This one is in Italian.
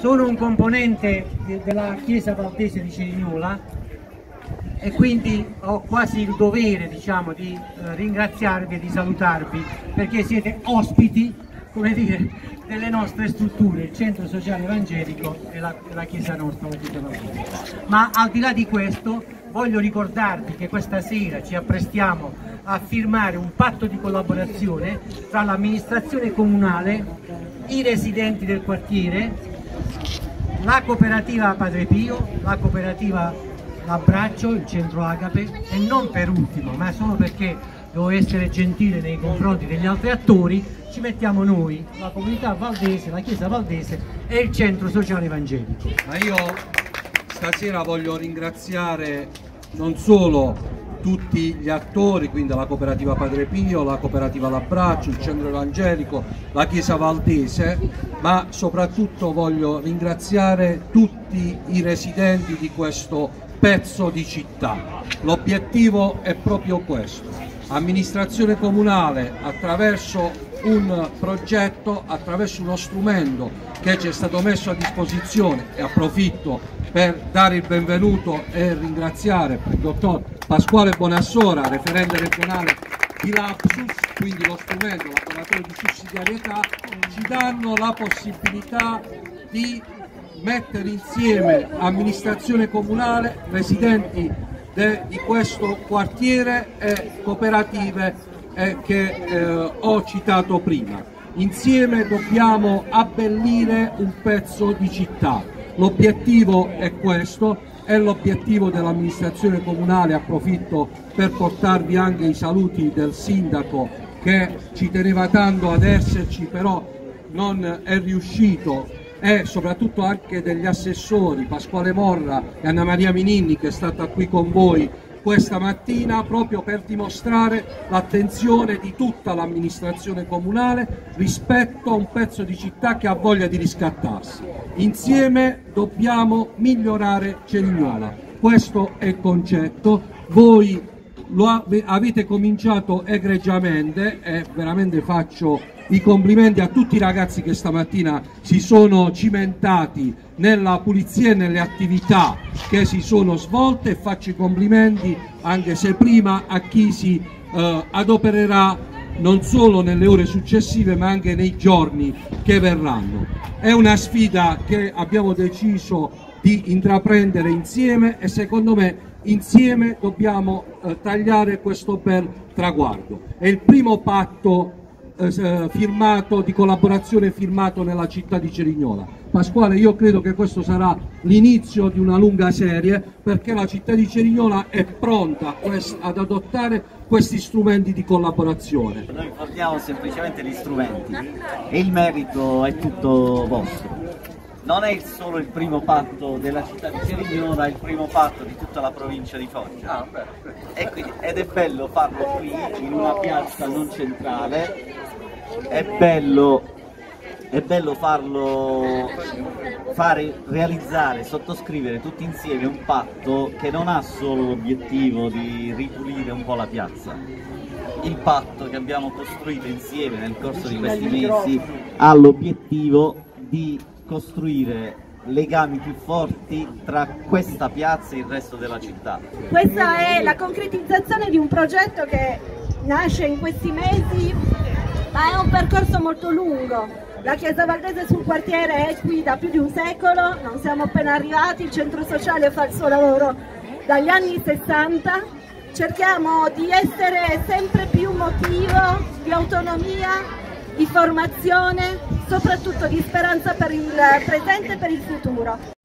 Sono un componente della Chiesa Valdese di Cerignola e quindi ho quasi il dovere diciamo, di eh, ringraziarvi e di salutarvi perché siete ospiti come dire, delle nostre strutture, il centro sociale evangelico e la, la Chiesa nostra. Ma al di là di questo voglio ricordarvi che questa sera ci apprestiamo a firmare un patto di collaborazione tra l'amministrazione comunale, i residenti del quartiere, la cooperativa Padre Pio, la cooperativa L'Abbraccio, il centro Agape e non per ultimo, ma solo perché devo essere gentile nei confronti degli altri attori, ci mettiamo noi, la comunità valdese, la chiesa valdese e il centro sociale evangelico. Ma io stasera voglio ringraziare non solo tutti gli attori, quindi la cooperativa Padre Pio, la cooperativa L'Abbraccio, il centro evangelico, la chiesa valdese, ma soprattutto voglio ringraziare tutti i residenti di questo pezzo di città. L'obiettivo è proprio questo, amministrazione comunale attraverso un progetto, attraverso uno strumento che ci è stato messo a disposizione e approfitto per dare il benvenuto e ringraziare il dottor Pasquale Bonassora, referente regionale di Lapsus, quindi lo strumento, laboratorio di sussidiarietà, ci danno la possibilità di mettere insieme amministrazione comunale, residenti di questo quartiere e cooperative eh, che eh, ho citato prima. Insieme dobbiamo abbellire un pezzo di città. L'obiettivo è questo, è l'obiettivo dell'amministrazione comunale, approfitto per portarvi anche i saluti del sindaco che ci teneva tanto ad esserci, però non è riuscito. E soprattutto anche degli assessori Pasquale Morra e Anna Maria Mininni che è stata qui con voi questa mattina proprio per dimostrare l'attenzione di tutta l'amministrazione comunale rispetto a un pezzo di città che ha voglia di riscattarsi. Insieme dobbiamo migliorare Cerignola, questo è il concetto, voi lo avete cominciato egregiamente e veramente faccio i complimenti a tutti i ragazzi che stamattina si sono cimentati nella pulizia e nelle attività che si sono svolte e faccio i complimenti anche se prima a chi si eh, adopererà non solo nelle ore successive ma anche nei giorni che verranno. È una sfida che abbiamo deciso di intraprendere insieme e secondo me insieme dobbiamo eh, tagliare questo bel traguardo. È il primo patto eh, firmato, di collaborazione firmato nella città di Cerignola. Pasquale, io credo che questo sarà l'inizio di una lunga serie perché la città di Cerignola è pronta ad adottare questi strumenti di collaborazione. Noi forniamo semplicemente gli strumenti e il merito è tutto vostro non è solo il primo patto della città di Cerignola, è il primo patto di tutta la provincia di Foggia. Ah, quindi, ed è bello farlo qui, in una piazza non centrale, è bello, è bello farlo, fare, realizzare, sottoscrivere tutti insieme un patto che non ha solo l'obiettivo di ripulire un po' la piazza. Il patto che abbiamo costruito insieme nel corso di questi mesi ha l'obiettivo di costruire legami più forti tra questa piazza e il resto della città. Questa è la concretizzazione di un progetto che nasce in questi mesi, ma è un percorso molto lungo. La Chiesa Valdese sul quartiere è qui da più di un secolo, non siamo appena arrivati, il centro sociale fa il suo lavoro dagli anni 60. Cerchiamo di essere sempre più motivo di autonomia, di formazione, soprattutto di speranza per il presente e per il futuro.